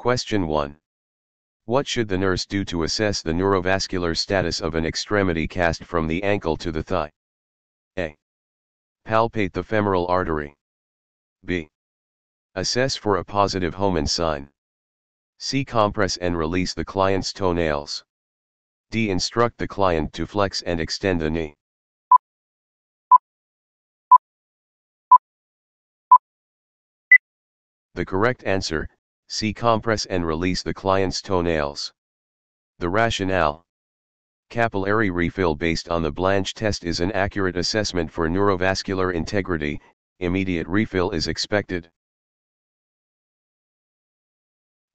Question 1. What should the nurse do to assess the neurovascular status of an extremity cast from the ankle to the thigh? A. Palpate the femoral artery. B. Assess for a positive Homans sign. C. Compress and release the client's toenails. D. Instruct the client to flex and extend the knee. The correct answer, C. Compress and release the client's toenails. The rationale. Capillary refill based on the Blanch test is an accurate assessment for neurovascular integrity, immediate refill is expected.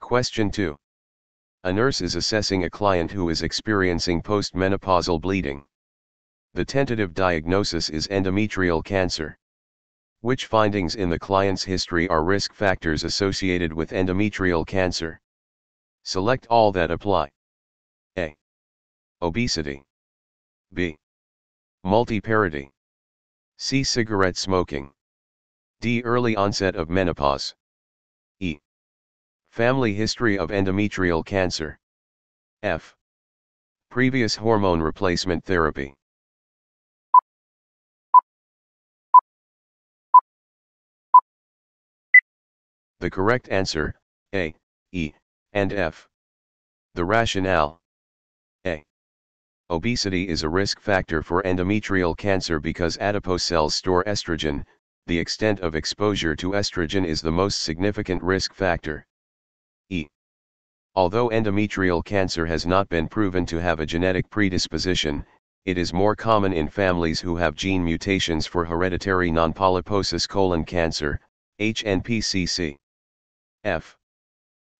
Question 2. A nurse is assessing a client who is experiencing postmenopausal bleeding. The tentative diagnosis is endometrial cancer. Which findings in the client's history are risk factors associated with endometrial cancer? Select all that apply. A. Obesity. B. Multiparity. C. Cigarette smoking. D. Early onset of menopause. E. Family history of endometrial cancer. F. Previous hormone replacement therapy. The correct answer, A, E, and F. The rationale. A. Obesity is a risk factor for endometrial cancer because adipose cells store estrogen, the extent of exposure to estrogen is the most significant risk factor. E. Although endometrial cancer has not been proven to have a genetic predisposition, it is more common in families who have gene mutations for hereditary nonpolyposis colon cancer, HNPCC. F.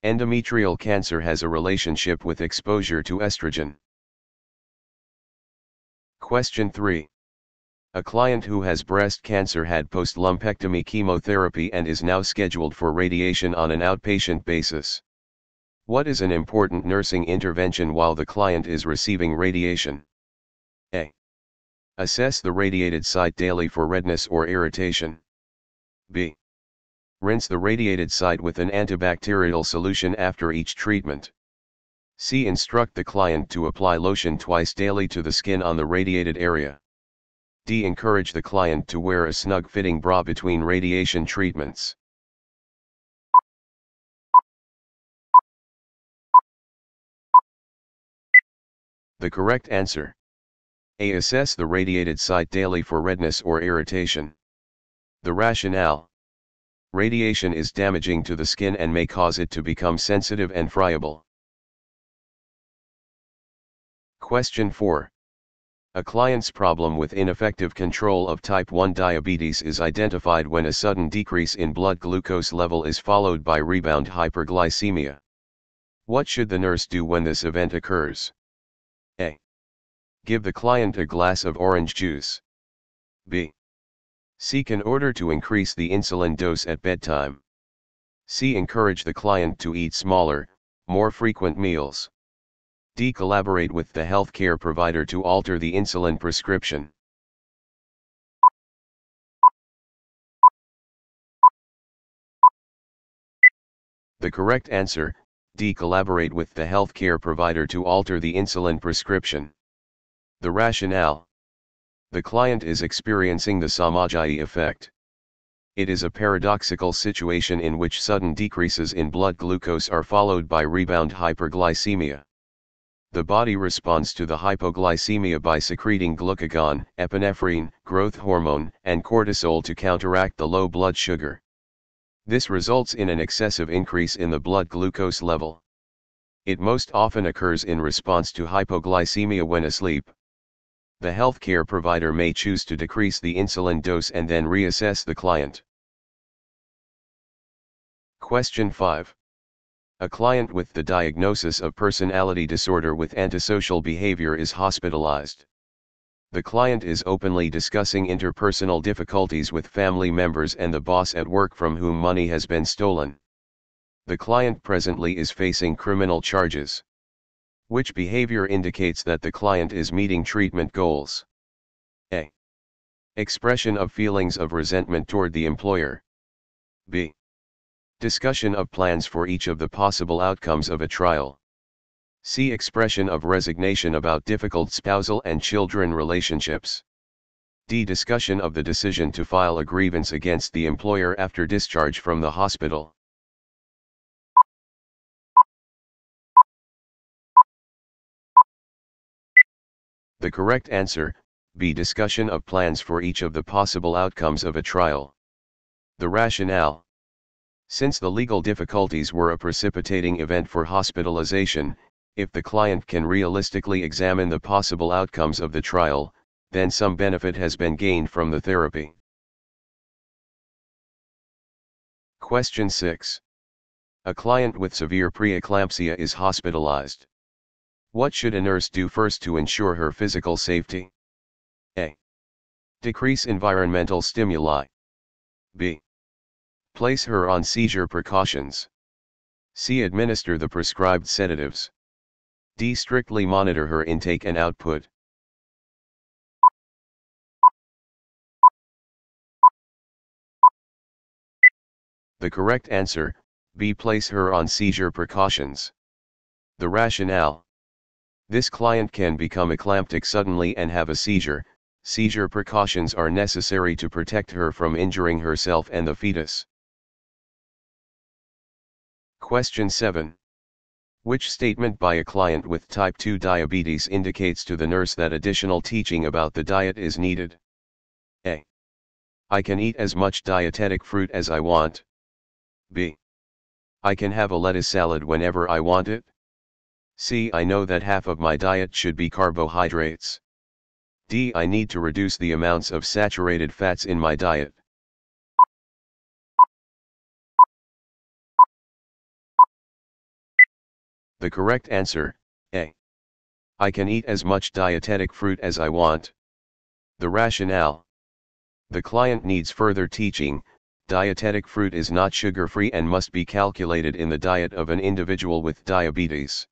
Endometrial cancer has a relationship with exposure to estrogen. Question 3. A client who has breast cancer had post-lumpectomy chemotherapy and is now scheduled for radiation on an outpatient basis. What is an important nursing intervention while the client is receiving radiation? A. Assess the radiated site daily for redness or irritation. B. Rinse the radiated site with an antibacterial solution after each treatment. C. Instruct the client to apply lotion twice daily to the skin on the radiated area. D. Encourage the client to wear a snug fitting bra between radiation treatments. The correct answer. A. Assess the radiated site daily for redness or irritation. The rationale. Radiation is damaging to the skin and may cause it to become sensitive and friable. Question 4. A client's problem with ineffective control of type 1 diabetes is identified when a sudden decrease in blood glucose level is followed by rebound hyperglycemia. What should the nurse do when this event occurs? A. Give the client a glass of orange juice. B. Seek an order to increase the insulin dose at bedtime. C. Encourage the client to eat smaller, more frequent meals. D. Collaborate with the healthcare provider to alter the insulin prescription. The correct answer, D. Collaborate with the healthcare provider to alter the insulin prescription. The rationale the client is experiencing the Somogyi effect. It is a paradoxical situation in which sudden decreases in blood glucose are followed by rebound hyperglycemia. The body responds to the hypoglycemia by secreting glucagon, epinephrine, growth hormone, and cortisol to counteract the low blood sugar. This results in an excessive increase in the blood glucose level. It most often occurs in response to hypoglycemia when asleep the healthcare provider may choose to decrease the insulin dose and then reassess the client. Question 5. A client with the diagnosis of personality disorder with antisocial behavior is hospitalized. The client is openly discussing interpersonal difficulties with family members and the boss at work from whom money has been stolen. The client presently is facing criminal charges which behavior indicates that the client is meeting treatment goals. A. Expression of feelings of resentment toward the employer. B. Discussion of plans for each of the possible outcomes of a trial. C. expression of resignation about difficult spousal and children relationships. D. Discussion of the decision to file a grievance against the employer after discharge from the hospital. The correct answer, B. Discussion of plans for each of the possible outcomes of a trial. The rationale. Since the legal difficulties were a precipitating event for hospitalization, if the client can realistically examine the possible outcomes of the trial, then some benefit has been gained from the therapy. Question 6. A client with severe preeclampsia is hospitalized. What should a nurse do first to ensure her physical safety? A. Decrease environmental stimuli. B. Place her on seizure precautions. C. Administer the prescribed sedatives. D. Strictly monitor her intake and output. The correct answer, B. Place her on seizure precautions. The rationale. This client can become eclamptic suddenly and have a seizure, seizure precautions are necessary to protect her from injuring herself and the fetus. Question 7. Which statement by a client with type 2 diabetes indicates to the nurse that additional teaching about the diet is needed? A. I can eat as much dietetic fruit as I want. B. I can have a lettuce salad whenever I want it. C. I know that half of my diet should be carbohydrates. D. I need to reduce the amounts of saturated fats in my diet. The correct answer, A. I can eat as much dietetic fruit as I want. The rationale. The client needs further teaching, dietetic fruit is not sugar-free and must be calculated in the diet of an individual with diabetes.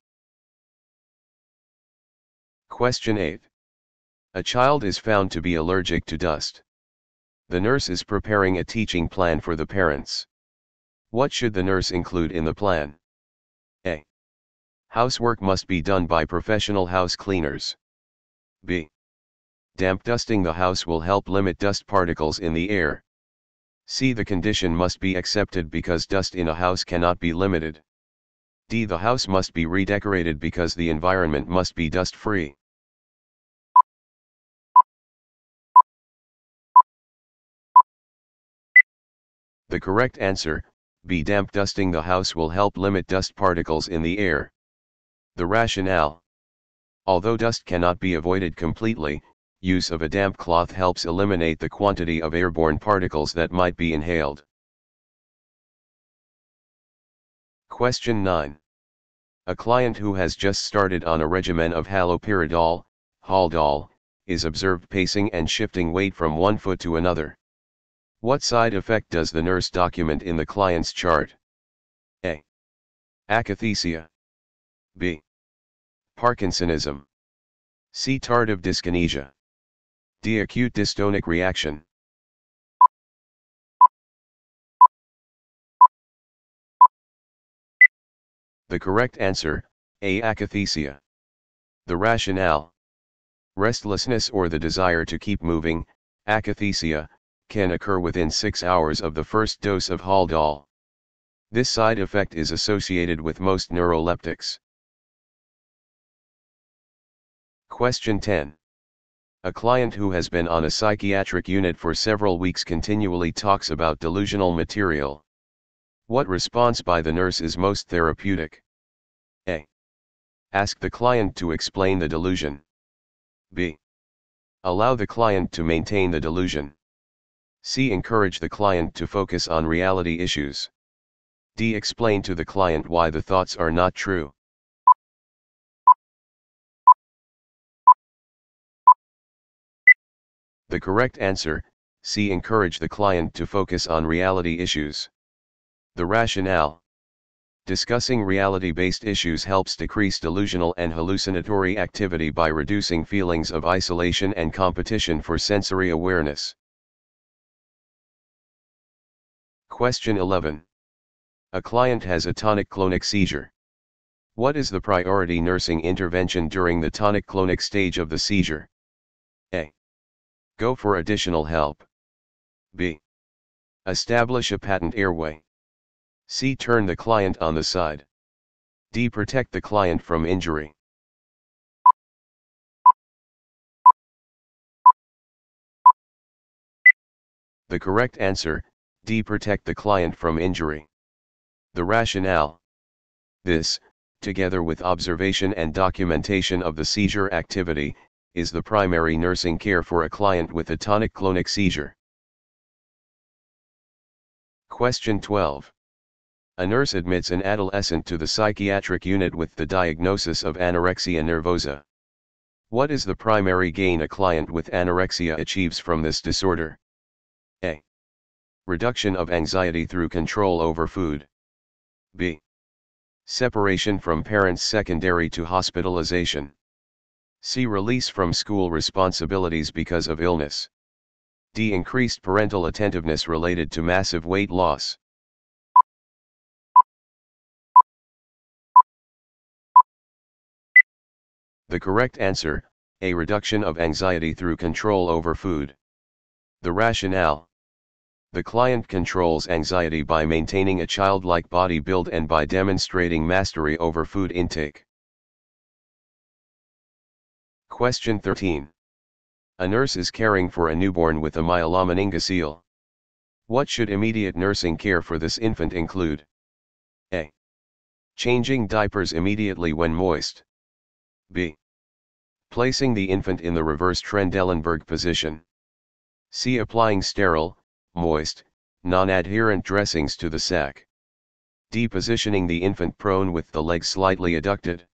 Question 8. A child is found to be allergic to dust. The nurse is preparing a teaching plan for the parents. What should the nurse include in the plan? A. Housework must be done by professional house cleaners. B. Damp dusting the house will help limit dust particles in the air. C. The condition must be accepted because dust in a house cannot be limited. D. The house must be redecorated because the environment must be dust free. The correct answer, B. Damp dusting the house will help limit dust particles in the air. The rationale. Although dust cannot be avoided completely, use of a damp cloth helps eliminate the quantity of airborne particles that might be inhaled. Question 9. A client who has just started on a regimen of haloperidol, Haldol, is observed pacing and shifting weight from one foot to another. What side effect does the nurse document in the client's chart? A. Akathisia. B. Parkinsonism. C. Tardive dyskinesia. D. Acute dystonic reaction. The correct answer, A. Akathisia. The rationale. Restlessness or the desire to keep moving, akathisia, can occur within 6 hours of the first dose of Haldol. This side effect is associated with most neuroleptics. Question 10. A client who has been on a psychiatric unit for several weeks continually talks about delusional material. What response by the nurse is most therapeutic? A. Ask the client to explain the delusion. B. Allow the client to maintain the delusion. C. Encourage the client to focus on reality issues. D. Explain to the client why the thoughts are not true. The correct answer, C. Encourage the client to focus on reality issues. The rationale. Discussing reality-based issues helps decrease delusional and hallucinatory activity by reducing feelings of isolation and competition for sensory awareness. Question 11. A client has a tonic-clonic seizure. What is the priority nursing intervention during the tonic-clonic stage of the seizure? A. Go for additional help. B. Establish a patent airway. C. Turn the client on the side. D. Protect the client from injury. The correct answer, D. Protect the client from injury. The rationale. This, together with observation and documentation of the seizure activity, is the primary nursing care for a client with a tonic-clonic seizure. Question 12. A nurse admits an adolescent to the psychiatric unit with the diagnosis of anorexia nervosa. What is the primary gain a client with anorexia achieves from this disorder? A. Reduction of anxiety through control over food. B. Separation from parents secondary to hospitalization. C. Release from school responsibilities because of illness. D. Increased parental attentiveness related to massive weight loss. The correct answer, A. Reduction of anxiety through control over food. The rationale. The client controls anxiety by maintaining a childlike body build and by demonstrating mastery over food intake. Question 13. A nurse is caring for a newborn with a myelomeningocele. What should immediate nursing care for this infant include? A. Changing diapers immediately when moist. B. Placing the infant in the reverse Trendelenburg position. C. Applying sterile, moist, non-adherent dressings to the sac. Depositioning the infant prone with the legs slightly adducted.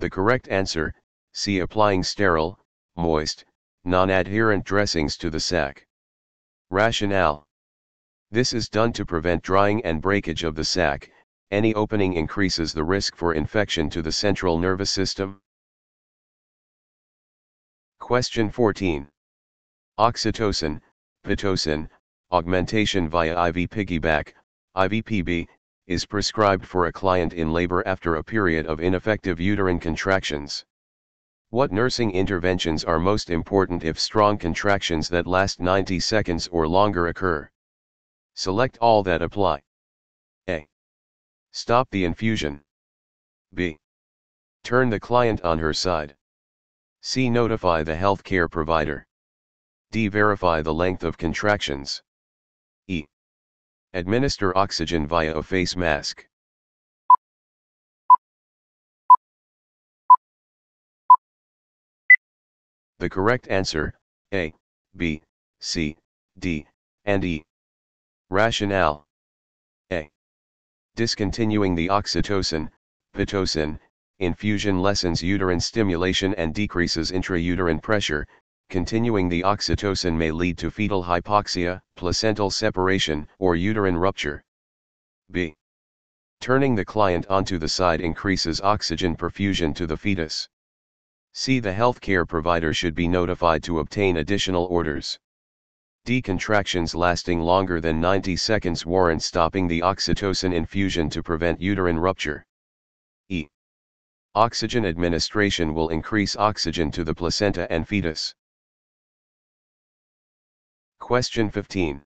The correct answer, C. Applying sterile, moist, non-adherent dressings to the sac. Rationale. This is done to prevent drying and breakage of the sac, any opening increases the risk for infection to the central nervous system. Question 14. Oxytocin, Pitocin, augmentation via IV piggyback, IVPB, is prescribed for a client in labor after a period of ineffective uterine contractions. What nursing interventions are most important if strong contractions that last 90 seconds or longer occur? Select all that apply. A. Stop the infusion. B. Turn the client on her side. C. Notify the healthcare provider. D. Verify the length of contractions. E. Administer oxygen via a face mask. The correct answer, A, B, C, D, and E. Rationale. A. Discontinuing the oxytocin, pitocin, infusion lessens uterine stimulation and decreases intrauterine pressure, continuing the oxytocin may lead to fetal hypoxia, placental separation, or uterine rupture. B. Turning the client onto the side increases oxygen perfusion to the fetus. C. The healthcare provider should be notified to obtain additional orders. D. Contractions lasting longer than 90 seconds warrant stopping the oxytocin infusion to prevent uterine rupture. E. Oxygen administration will increase oxygen to the placenta and fetus. Question 15.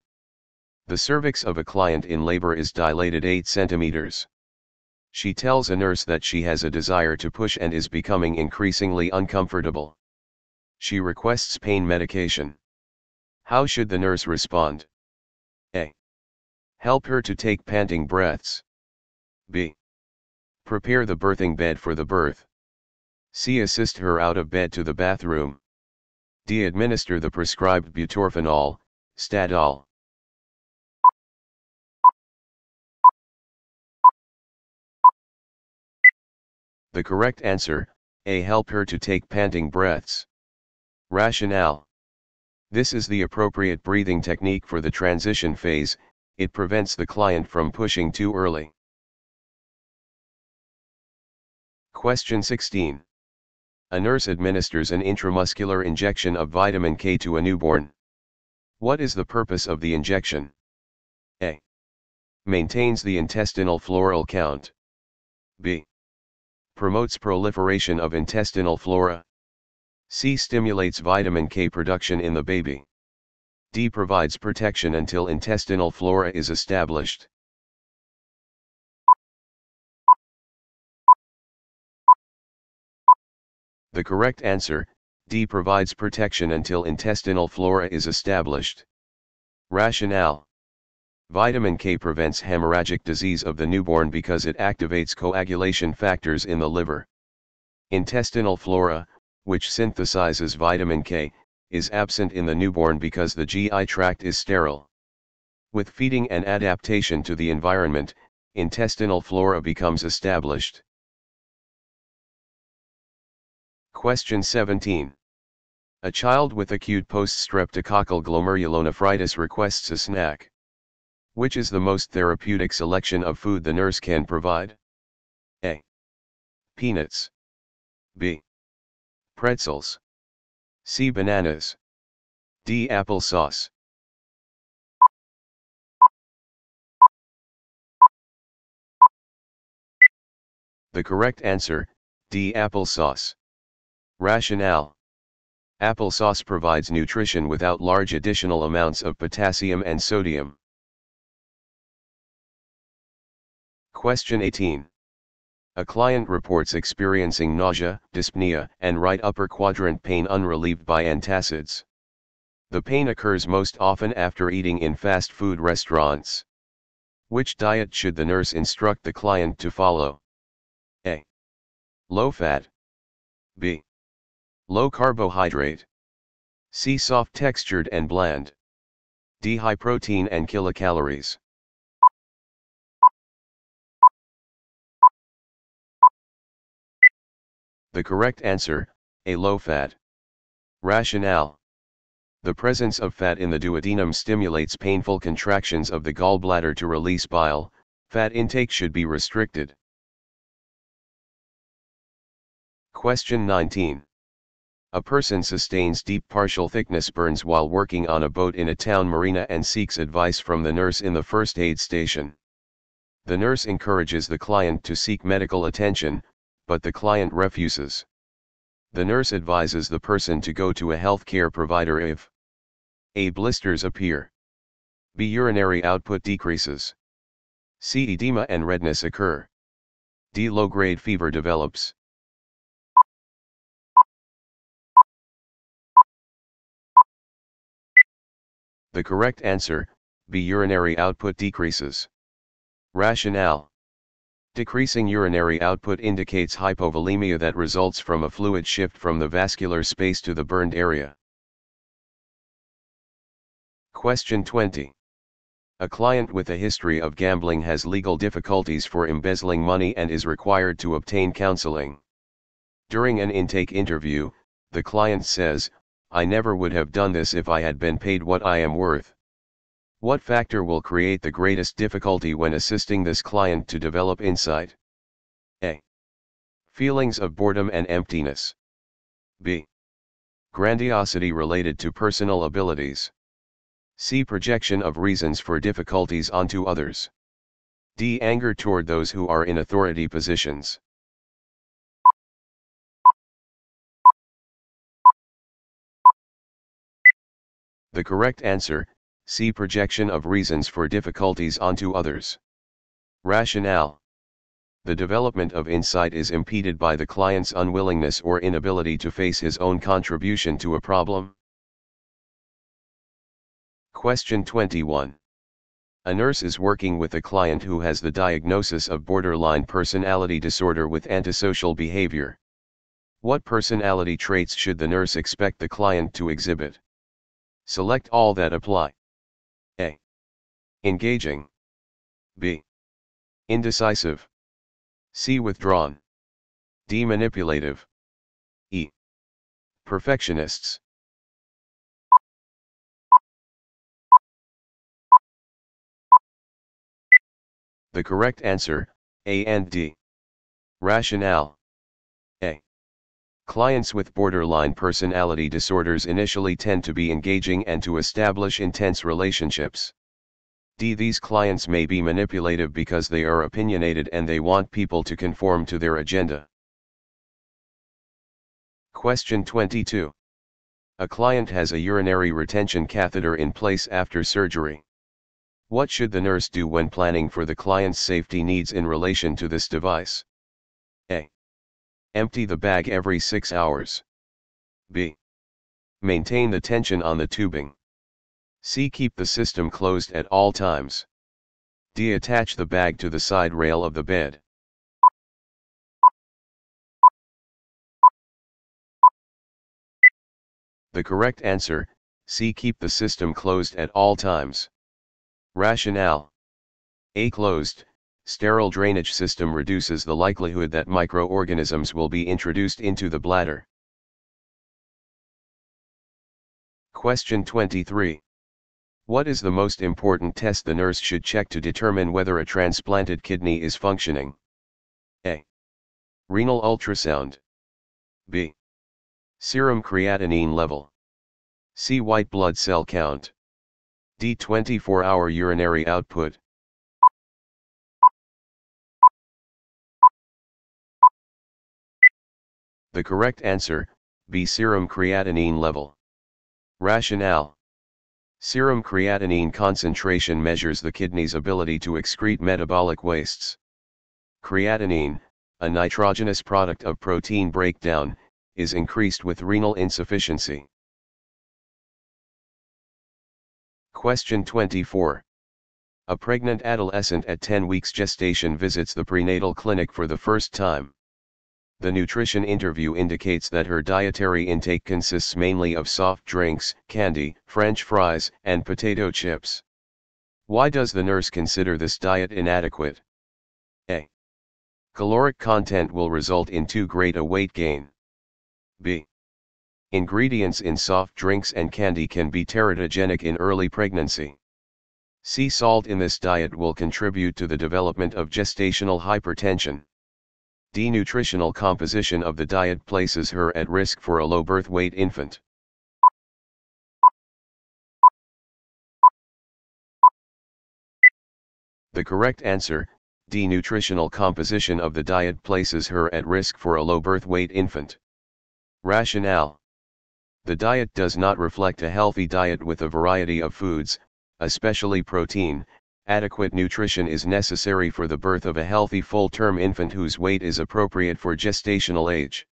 The cervix of a client in labor is dilated 8 centimeters. She tells a nurse that she has a desire to push and is becoming increasingly uncomfortable. She requests pain medication. How should the nurse respond? A. Help her to take panting breaths. B. Prepare the birthing bed for the birth. C. Assist her out of bed to the bathroom. D. Administer the prescribed butorphanol, Stadol. The correct answer, A. Help her to take panting breaths. Rationale. This is the appropriate breathing technique for the transition phase, it prevents the client from pushing too early. Question 16. A nurse administers an intramuscular injection of vitamin K to a newborn. What is the purpose of the injection? A. Maintains the intestinal floral count. B. Promotes proliferation of intestinal flora. C. Stimulates vitamin K production in the baby. D. Provides protection until intestinal flora is established. The correct answer, D provides protection until intestinal flora is established. Rationale Vitamin K prevents hemorrhagic disease of the newborn because it activates coagulation factors in the liver. Intestinal flora, which synthesizes vitamin K, is absent in the newborn because the GI tract is sterile. With feeding and adaptation to the environment, intestinal flora becomes established. Question 17. A child with acute post-streptococcal glomerulonephritis requests a snack. Which is the most therapeutic selection of food the nurse can provide? A. Peanuts. B. Pretzels. C. Bananas. D. Applesauce. The correct answer, D. Applesauce. Rationale Applesauce provides nutrition without large additional amounts of potassium and sodium. Question 18. A client reports experiencing nausea, dyspnea, and right upper quadrant pain unrelieved by antacids. The pain occurs most often after eating in fast food restaurants. Which diet should the nurse instruct the client to follow? A. Low fat. B. Low carbohydrate. C. Soft textured and bland. D. High protein and kilocalories. The correct answer, A. Low fat. Rationale. The presence of fat in the duodenum stimulates painful contractions of the gallbladder to release bile, fat intake should be restricted. Question 19. A person sustains deep partial thickness burns while working on a boat in a town marina and seeks advice from the nurse in the first aid station. The nurse encourages the client to seek medical attention, but the client refuses. The nurse advises the person to go to a healthcare provider if A. Blisters appear. B. Urinary output decreases. C. Edema and redness occur. D. Low-grade fever develops. The correct answer, B. Urinary output decreases. Rationale. Decreasing urinary output indicates hypovolemia that results from a fluid shift from the vascular space to the burned area. Question 20. A client with a history of gambling has legal difficulties for embezzling money and is required to obtain counseling. During an intake interview, the client says, I never would have done this if I had been paid what I am worth. What factor will create the greatest difficulty when assisting this client to develop insight? A. Feelings of boredom and emptiness. B. Grandiosity related to personal abilities. C. Projection of reasons for difficulties onto others. D. Anger toward those who are in authority positions. The correct answer, C. Projection of reasons for difficulties onto others. Rationale. The development of insight is impeded by the client's unwillingness or inability to face his own contribution to a problem. Question 21. A nurse is working with a client who has the diagnosis of borderline personality disorder with antisocial behavior. What personality traits should the nurse expect the client to exhibit? Select all that apply. Engaging. B. Indecisive. C. Withdrawn. D. Manipulative. E. Perfectionists. The correct answer, A and D. Rationale. A. Clients with borderline personality disorders initially tend to be engaging and to establish intense relationships. D. These clients may be manipulative because they are opinionated and they want people to conform to their agenda. Question 22. A client has a urinary retention catheter in place after surgery. What should the nurse do when planning for the client's safety needs in relation to this device? A. Empty the bag every 6 hours. B. Maintain the tension on the tubing. C. Keep the system closed at all times. D. Attach the bag to the side rail of the bed. The correct answer, C. Keep the system closed at all times. Rationale A closed, sterile drainage system reduces the likelihood that microorganisms will be introduced into the bladder. Question 23. What is the most important test the nurse should check to determine whether a transplanted kidney is functioning? A. Renal ultrasound. B. Serum creatinine level. C. White blood cell count. D. 24 hour urinary output. The correct answer, B. Serum creatinine level. Rationale Serum creatinine concentration measures the kidney's ability to excrete metabolic wastes. Creatinine, a nitrogenous product of protein breakdown, is increased with renal insufficiency. Question 24. A pregnant adolescent at 10 weeks gestation visits the prenatal clinic for the first time. The nutrition interview indicates that her dietary intake consists mainly of soft drinks, candy, french fries, and potato chips. Why does the nurse consider this diet inadequate? A. Caloric content will result in too great a weight gain. B. Ingredients in soft drinks and candy can be teratogenic in early pregnancy. Sea salt in this diet will contribute to the development of gestational hypertension. Denutritional composition of the diet places her at risk for a low birth weight infant. The correct answer, denutritional composition of the diet places her at risk for a low birth weight infant. Rationale The diet does not reflect a healthy diet with a variety of foods, especially protein, adequate nutrition is necessary for the birth of a healthy full-term infant whose weight is appropriate for gestational age.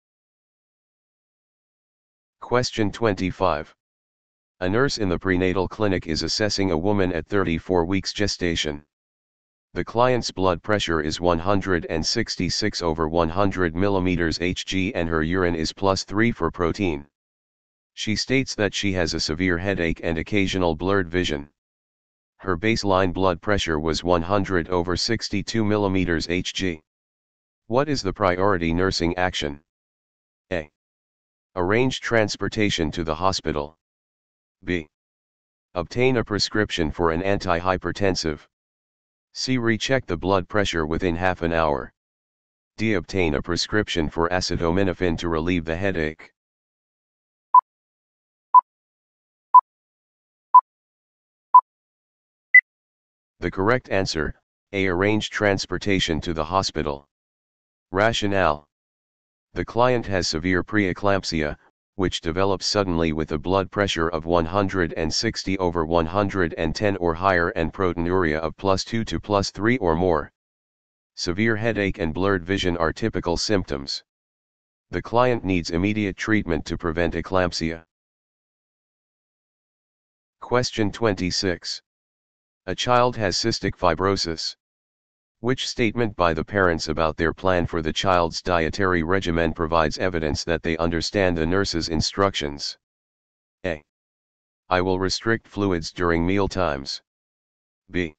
Question 25. A nurse in the prenatal clinic is assessing a woman at 34 weeks gestation. The client's blood pressure is 166 over 100 mm Hg and her urine is plus 3 for protein. She states that she has a severe headache and occasional blurred vision her baseline blood pressure was 100 over 62 mm Hg. What is the priority nursing action? A. Arrange transportation to the hospital. B. Obtain a prescription for an antihypertensive. C. Recheck the blood pressure within half an hour. D. Obtain a prescription for acetaminophen to relieve the headache. The correct answer, A. Arrange transportation to the hospital. Rationale. The client has severe preeclampsia, which develops suddenly with a blood pressure of 160 over 110 or higher and proteinuria of plus 2 to plus 3 or more. Severe headache and blurred vision are typical symptoms. The client needs immediate treatment to prevent eclampsia. Question 26. A child has cystic fibrosis. Which statement by the parents about their plan for the child's dietary regimen provides evidence that they understand the nurse's instructions? A. I will restrict fluids during meal times. B.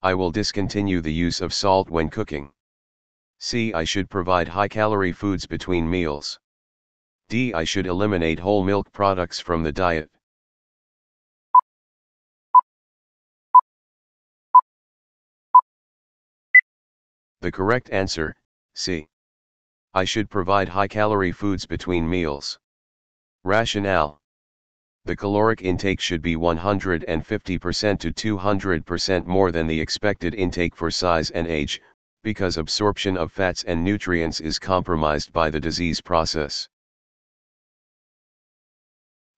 I will discontinue the use of salt when cooking. C. I should provide high-calorie foods between meals. D. I should eliminate whole milk products from the diet. The correct answer, C. I should provide high-calorie foods between meals. Rationale. The caloric intake should be 150% to 200% more than the expected intake for size and age, because absorption of fats and nutrients is compromised by the disease process.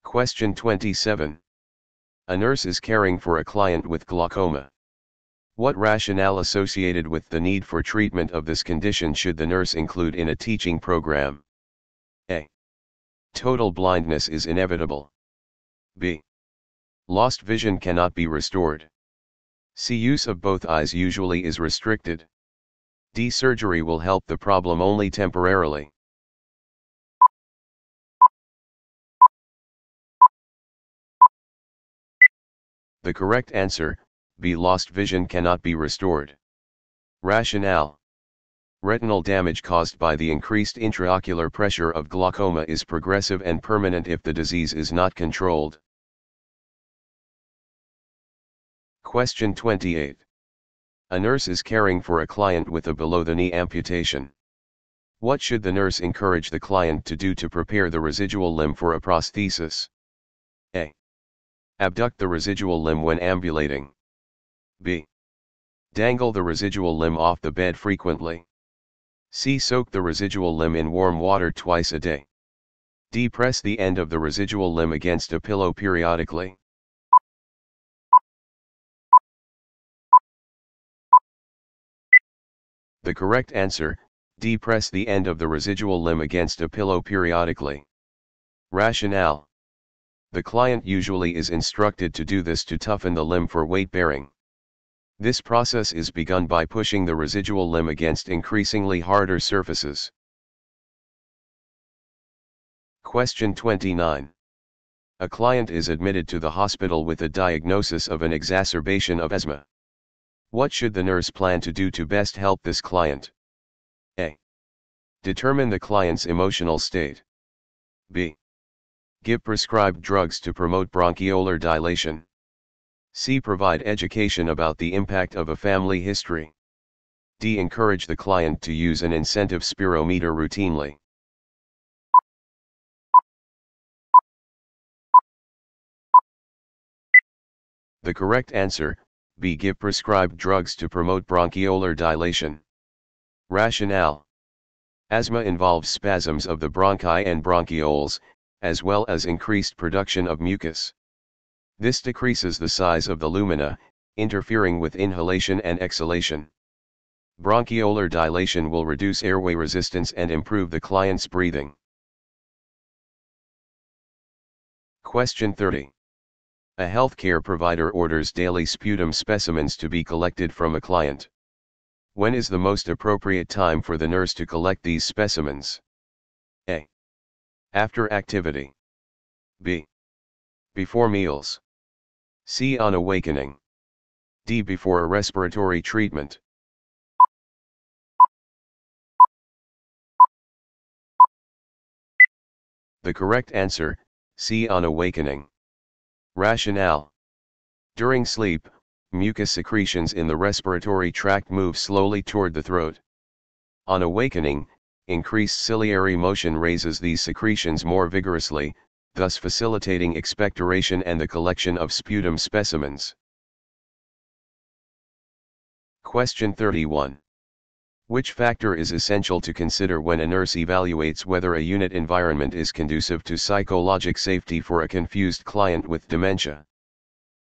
Question 27. A nurse is caring for a client with glaucoma. What rationale associated with the need for treatment of this condition should the nurse include in a teaching program? A. Total blindness is inevitable. B. Lost vision cannot be restored. C. Use of both eyes usually is restricted. D. Surgery will help the problem only temporarily. The correct answer, B. Lost vision cannot be restored. Rationale. Retinal damage caused by the increased intraocular pressure of glaucoma is progressive and permanent if the disease is not controlled. Question 28. A nurse is caring for a client with a below-the-knee amputation. What should the nurse encourage the client to do to prepare the residual limb for a prosthesis? A. Abduct the residual limb when ambulating. B. Dangle the residual limb off the bed frequently. C. Soak the residual limb in warm water twice a day. D. Press the end of the residual limb against a pillow periodically. The correct answer, D. Press the end of the residual limb against a pillow periodically. Rationale. The client usually is instructed to do this to toughen the limb for weight bearing. This process is begun by pushing the residual limb against increasingly harder surfaces. Question 29. A client is admitted to the hospital with a diagnosis of an exacerbation of asthma. What should the nurse plan to do to best help this client? A. Determine the client's emotional state. B. Give prescribed drugs to promote bronchiolar dilation. C. Provide education about the impact of a family history. D. Encourage the client to use an incentive spirometer routinely. The correct answer, B. Give prescribed drugs to promote bronchiolar dilation. Rationale. Asthma involves spasms of the bronchi and bronchioles, as well as increased production of mucus. This decreases the size of the lumina, interfering with inhalation and exhalation. Bronchiolar dilation will reduce airway resistance and improve the client's breathing. Question 30. A healthcare provider orders daily sputum specimens to be collected from a client. When is the most appropriate time for the nurse to collect these specimens? A. After activity. B. Before meals. C. On awakening. D. Before a respiratory treatment. The correct answer, C. On awakening. Rationale. During sleep, mucus secretions in the respiratory tract move slowly toward the throat. On awakening, increased ciliary motion raises these secretions more vigorously, thus facilitating expectoration and the collection of sputum specimens. Question 31. Which factor is essential to consider when a nurse evaluates whether a unit environment is conducive to psychologic safety for a confused client with dementia?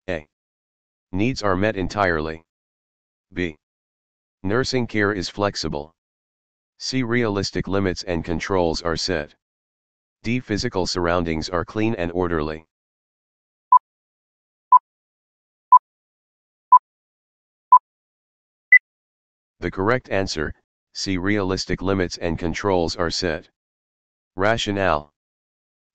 A. Needs are met entirely. B. Nursing care is flexible. C. Realistic limits and controls are set. D. Physical surroundings are clean and orderly. The correct answer, C. Realistic limits and controls are set. Rationale.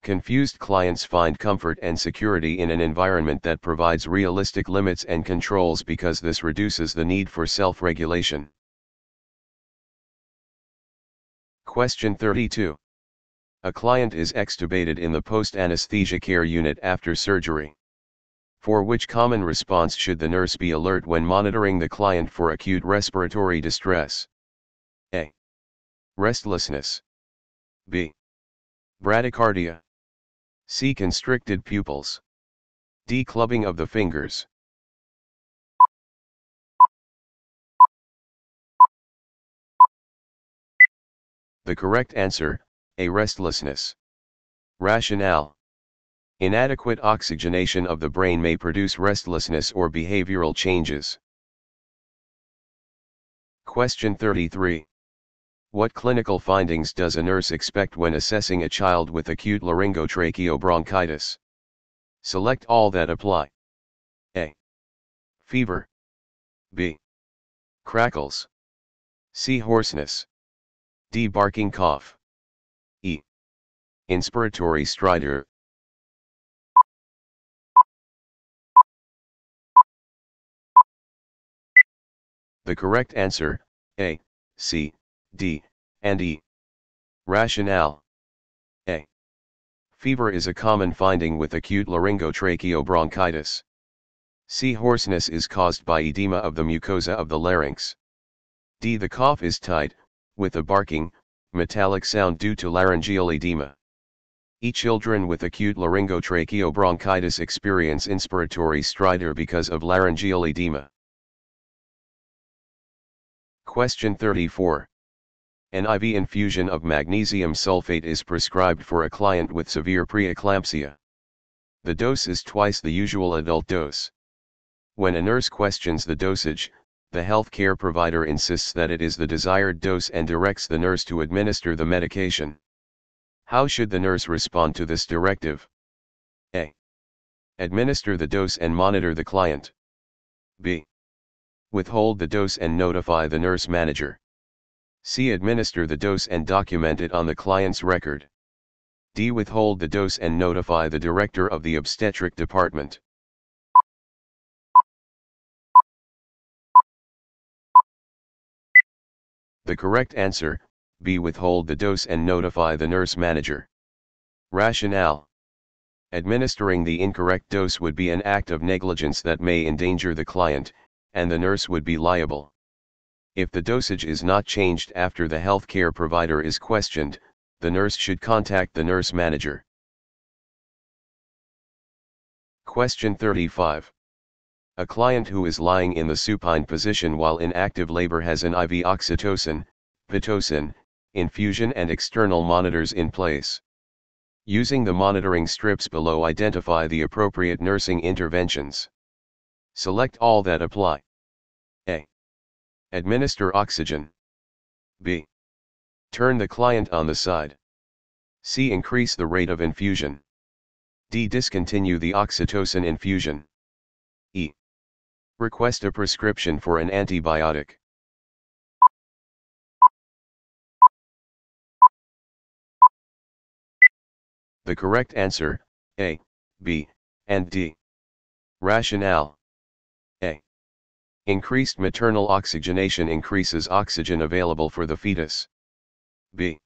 Confused clients find comfort and security in an environment that provides realistic limits and controls because this reduces the need for self-regulation. Question 32. A client is extubated in the post-anesthesia care unit after surgery. For which common response should the nurse be alert when monitoring the client for acute respiratory distress? A. Restlessness. B. Bradycardia. C. Constricted pupils. D. Clubbing of the fingers. The correct answer, A. Restlessness. Rationale. Inadequate oxygenation of the brain may produce restlessness or behavioral changes. Question 33. What clinical findings does a nurse expect when assessing a child with acute laryngotracheobronchitis? Select all that apply. A. Fever. B. Crackles. C. Hoarseness. D. Barking cough. Inspiratory stridor. The correct answer, A, C, D, and E. Rationale. A. Fever is a common finding with acute laryngotracheobronchitis. C. Hoarseness is caused by edema of the mucosa of the larynx. D. The cough is tight, with a barking, metallic sound due to laryngeal edema. E. Children with acute laryngotracheobronchitis experience inspiratory stridor because of laryngeal edema. Question 34. An IV infusion of magnesium sulfate is prescribed for a client with severe preeclampsia. The dose is twice the usual adult dose. When a nurse questions the dosage, the healthcare provider insists that it is the desired dose and directs the nurse to administer the medication. How should the nurse respond to this directive? A. Administer the dose and monitor the client. B. Withhold the dose and notify the nurse manager. C. Administer the dose and document it on the client's record. D. Withhold the dose and notify the director of the obstetric department. The correct answer, B. Withhold the dose and notify the nurse manager. Rationale. Administering the incorrect dose would be an act of negligence that may endanger the client, and the nurse would be liable. If the dosage is not changed after the healthcare provider is questioned, the nurse should contact the nurse manager. Question 35. A client who is lying in the supine position while in active labor has an IV oxytocin, pitocin, infusion and external monitors in place. Using the monitoring strips below identify the appropriate nursing interventions. Select all that apply. A. Administer oxygen. B. Turn the client on the side. C. Increase the rate of infusion. D. Discontinue the oxytocin infusion. E. Request a prescription for an antibiotic. The correct answer, A, B, and D. Rationale a. Increased maternal oxygenation increases oxygen available for the fetus. B.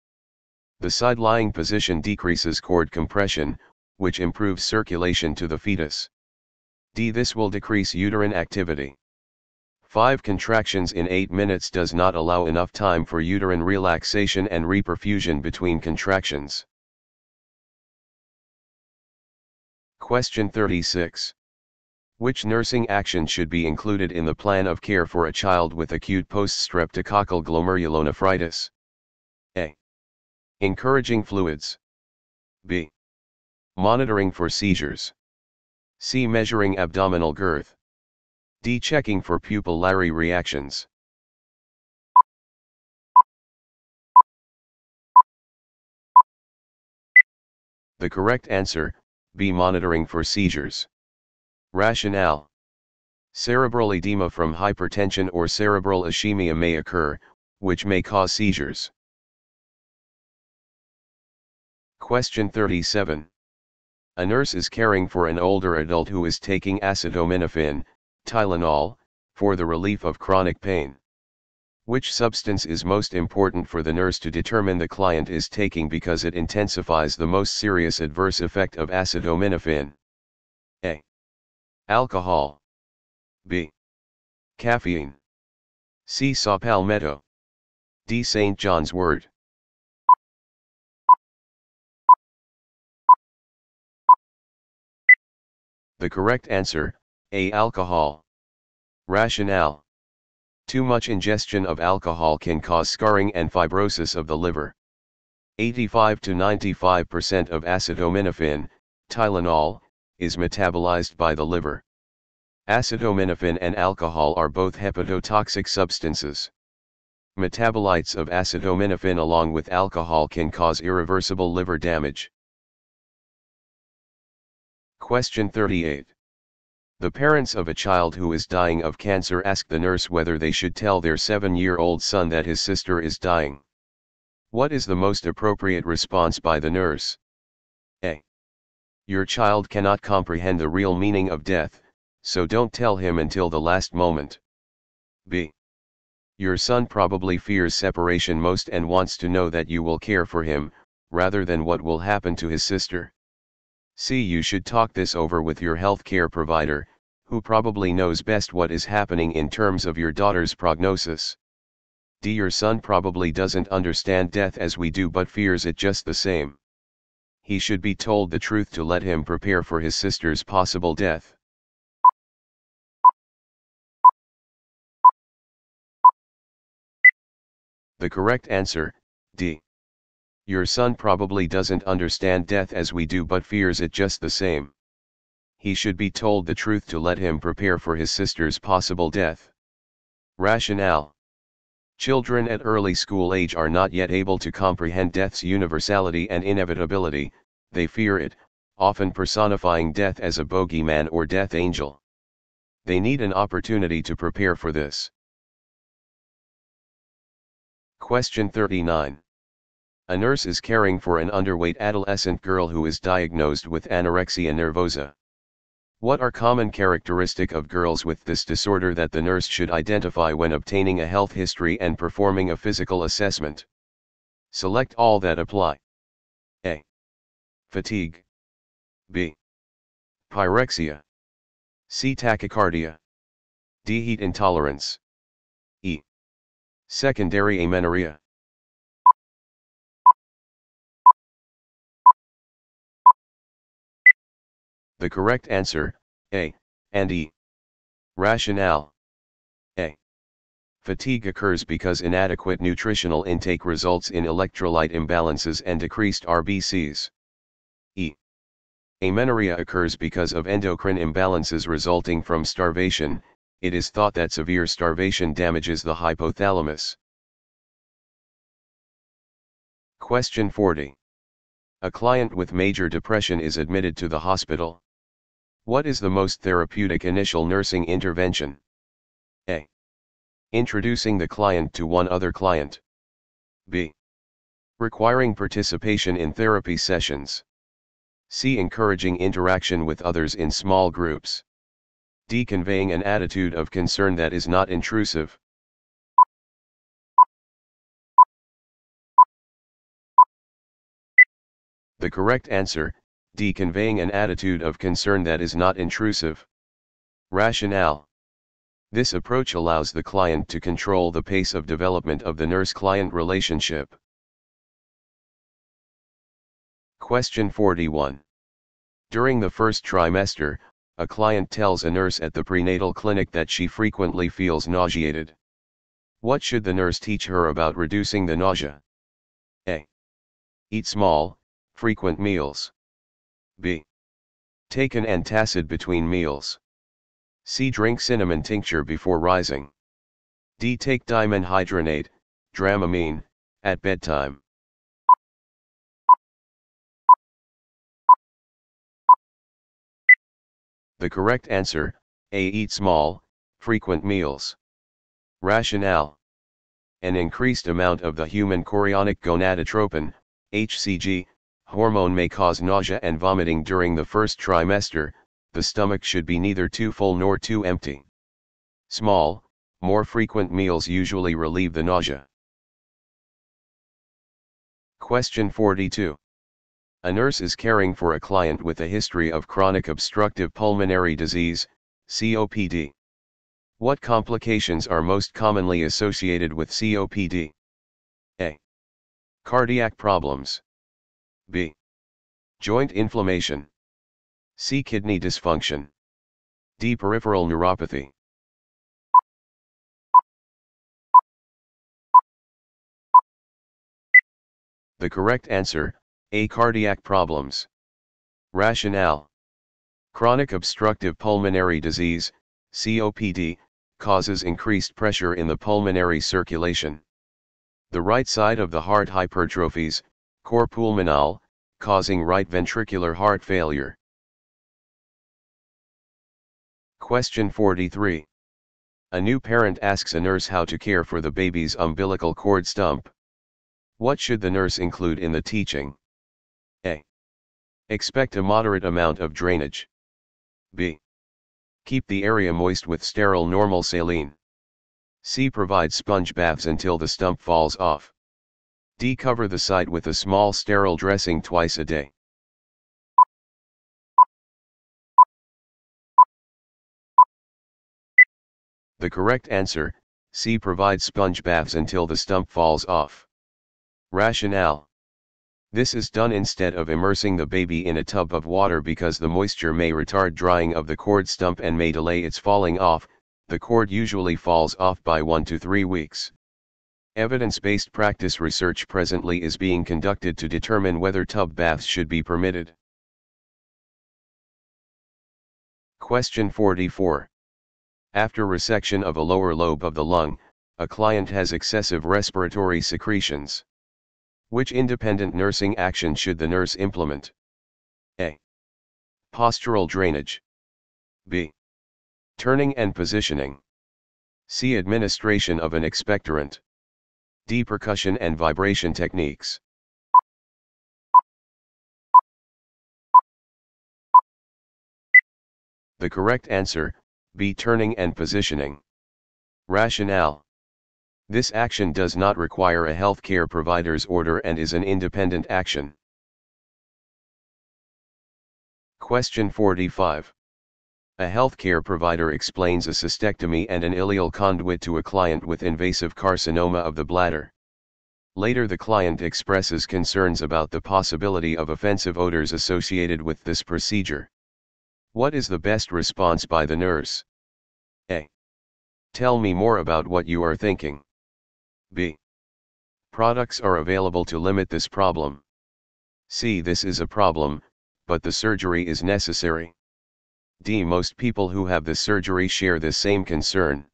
The side-lying position decreases cord compression, which improves circulation to the fetus. D. This will decrease uterine activity. 5 contractions in 8 minutes does not allow enough time for uterine relaxation and reperfusion between contractions. Question 36. Which nursing action should be included in the plan of care for a child with acute post-streptococcal glomerulonephritis? A. Encouraging fluids. B. Monitoring for seizures. C. Measuring abdominal girth. D. Checking for pupillary reactions. The correct answer, B. Monitoring for seizures. Rationale Cerebral edema from hypertension or cerebral ischemia may occur, which may cause seizures. Question 37. A nurse is caring for an older adult who is taking acetaminophen, Tylenol, for the relief of chronic pain. Which substance is most important for the nurse to determine the client is taking because it intensifies the most serious adverse effect of acetaminophen? A. Alcohol. B. Caffeine. C. Saw palmetto. D. St. John's wort. The correct answer, A. Alcohol. Rationale. Too much ingestion of alcohol can cause scarring and fibrosis of the liver. 85 to 95% of acetaminophen, Tylenol, is metabolized by the liver. Acetaminophen and alcohol are both hepatotoxic substances. Metabolites of acetaminophen along with alcohol can cause irreversible liver damage. Question 38. The parents of a child who is dying of cancer ask the nurse whether they should tell their seven-year-old son that his sister is dying. What is the most appropriate response by the nurse? A. Your child cannot comprehend the real meaning of death, so don't tell him until the last moment. B. Your son probably fears separation most and wants to know that you will care for him, rather than what will happen to his sister. C. You should talk this over with your healthcare provider, who probably knows best what is happening in terms of your daughter's prognosis. D. Your son probably doesn't understand death as we do but fears it just the same. He should be told the truth to let him prepare for his sister's possible death. The correct answer, D. Your son probably doesn't understand death as we do but fears it just the same. He should be told the truth to let him prepare for his sister's possible death. Rationale Children at early school age are not yet able to comprehend death's universality and inevitability, they fear it, often personifying death as a bogeyman or death angel. They need an opportunity to prepare for this. Question 39. A nurse is caring for an underweight adolescent girl who is diagnosed with anorexia nervosa. What are common characteristic of girls with this disorder that the nurse should identify when obtaining a health history and performing a physical assessment? Select all that apply. A. Fatigue. B. Pyrexia. C. Tachycardia. D. Heat intolerance. E. Secondary amenorrhea. The correct answer, A, and E. Rationale. A. Fatigue occurs because inadequate nutritional intake results in electrolyte imbalances and decreased RBCs. E. Amenorrhea occurs because of endocrine imbalances resulting from starvation, it is thought that severe starvation damages the hypothalamus. Question 40. A client with major depression is admitted to the hospital. What is the most therapeutic initial nursing intervention? A. Introducing the client to one other client. B. Requiring participation in therapy sessions. C. Encouraging interaction with others in small groups. D. Conveying an attitude of concern that is not intrusive. The correct answer, D. Conveying an attitude of concern that is not intrusive. Rationale. This approach allows the client to control the pace of development of the nurse-client relationship. Question 41. During the first trimester, a client tells a nurse at the prenatal clinic that she frequently feels nauseated. What should the nurse teach her about reducing the nausea? A. Eat small, frequent meals. B. Take an antacid between meals. C. Drink cinnamon tincture before rising. D. Take dimenhydrinate, dramamine, at bedtime. The correct answer, A. Eat small, frequent meals. Rationale. An increased amount of the human chorionic gonadotropin, HCG, hormone may cause nausea and vomiting during the first trimester, the stomach should be neither too full nor too empty. Small, more frequent meals usually relieve the nausea. Question 42. A nurse is caring for a client with a history of chronic obstructive pulmonary disease, COPD. What complications are most commonly associated with COPD? A. Cardiac problems. B. Joint inflammation. C. Kidney dysfunction. D. Peripheral neuropathy. The correct answer, A. Cardiac problems. Rationale. Chronic obstructive pulmonary disease, COPD, causes increased pressure in the pulmonary circulation. The right side of the heart hypertrophies, cor pulmonale, causing right ventricular heart failure. Question 43. A new parent asks a nurse how to care for the baby's umbilical cord stump. What should the nurse include in the teaching? A. Expect a moderate amount of drainage. B. Keep the area moist with sterile normal saline. C. Provide sponge baths until the stump falls off. D. Cover the site with a small sterile dressing twice a day. The correct answer, C. Provide sponge baths until the stump falls off. Rationale. This is done instead of immersing the baby in a tub of water because the moisture may retard drying of the cord stump and may delay its falling off, the cord usually falls off by 1 to 3 weeks. Evidence-based practice research presently is being conducted to determine whether tub baths should be permitted. Question 44. After resection of a lower lobe of the lung, a client has excessive respiratory secretions. Which independent nursing action should the nurse implement? A. Postural drainage. B. Turning and positioning. C. Administration of an expectorant. D. Percussion and vibration techniques. The correct answer, B. Turning and positioning. Rationale. This action does not require a healthcare provider's order and is an independent action. Question 45. A healthcare provider explains a cystectomy and an ileal conduit to a client with invasive carcinoma of the bladder. Later the client expresses concerns about the possibility of offensive odors associated with this procedure. What is the best response by the nurse? A. Tell me more about what you are thinking. B. Products are available to limit this problem. C. This is a problem, but the surgery is necessary. D. Most people who have this surgery share this same concern.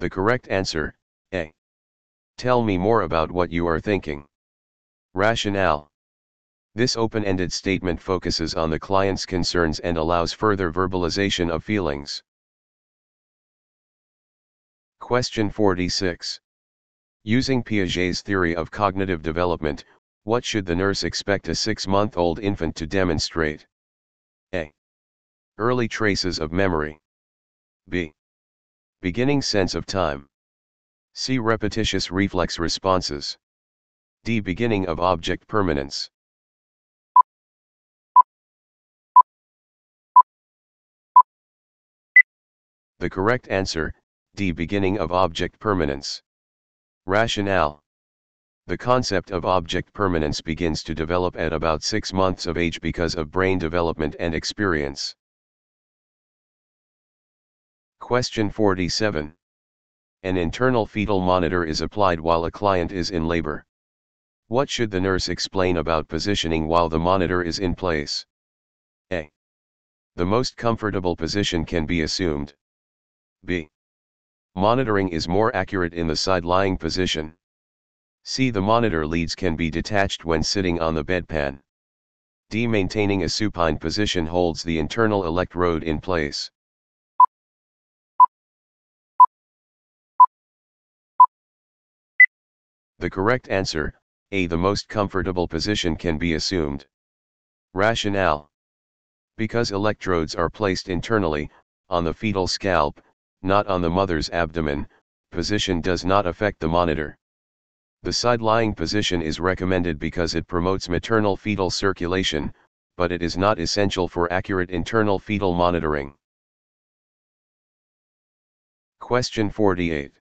The correct answer, A. Tell me more about what you are thinking. Rationale. This open-ended statement focuses on the client's concerns and allows further verbalization of feelings. Question 46. Using Piaget's theory of cognitive development, what should the nurse expect a six-month-old infant to demonstrate? A. Early traces of memory. B. Beginning sense of time. C. Repetitious reflex responses. D. Beginning of object permanence. The correct answer, D. Beginning of object permanence. Rationale. The concept of object permanence begins to develop at about 6 months of age because of brain development and experience. Question 47. An internal fetal monitor is applied while a client is in labor. What should the nurse explain about positioning while the monitor is in place? A. The most comfortable position can be assumed. B. Monitoring is more accurate in the side-lying position. C. The monitor leads can be detached when sitting on the bedpan. D. Maintaining a supine position holds the internal electrode in place. The correct answer, A. The most comfortable position can be assumed. Rationale. Because electrodes are placed internally, on the fetal scalp, not on the mother's abdomen, position does not affect the monitor. The side-lying position is recommended because it promotes maternal fetal circulation, but it is not essential for accurate internal fetal monitoring. Question 48.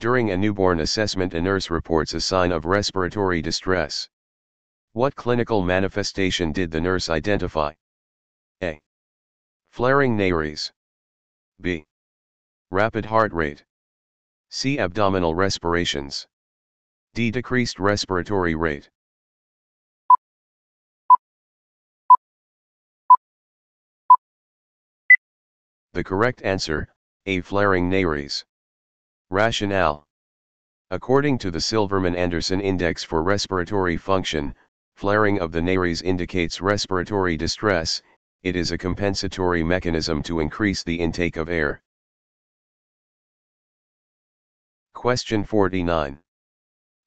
During a newborn assessment a nurse reports a sign of respiratory distress. What clinical manifestation did the nurse identify? A. Flaring nares. B. Rapid heart rate. C. Abdominal respirations. D. Decreased respiratory rate. The correct answer, A. Flaring nares. Rationale. According to the Silverman-Anderson Index for Respiratory Function, flaring of the nares indicates respiratory distress, it is a compensatory mechanism to increase the intake of air. Question 49.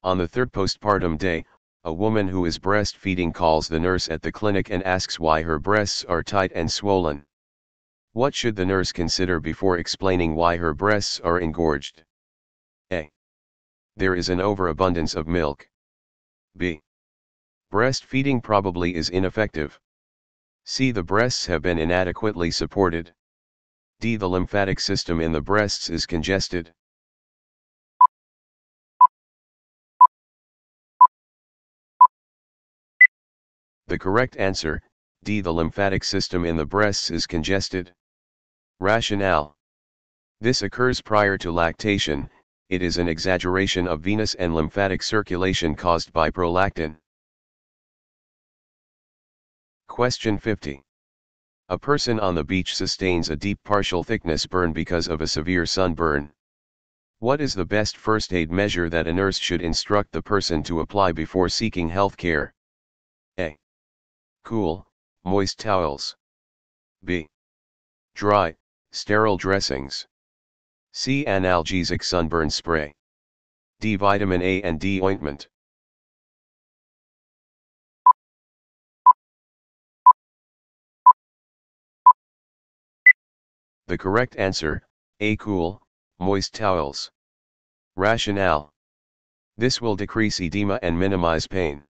On the third postpartum day, a woman who is breastfeeding calls the nurse at the clinic and asks why her breasts are tight and swollen. What should the nurse consider before explaining why her breasts are engorged? A. There is an overabundance of milk. B. Breastfeeding probably is ineffective. C. The breasts have been inadequately supported. D. The lymphatic system in the breasts is congested. The correct answer, D. The lymphatic system in the breasts is congested. Rationale. This occurs prior to lactation, it is an exaggeration of venous and lymphatic circulation caused by prolactin. Question 50. A person on the beach sustains a deep partial thickness burn because of a severe sunburn. What is the best first aid measure that a nurse should instruct the person to apply before seeking health care? A. Cool, moist towels. B. Dry, Sterile dressings. C. Analgesic sunburn spray. D. Vitamin A and D ointment. The correct answer, A. Cool, moist towels. Rationale. This will decrease edema and minimize pain.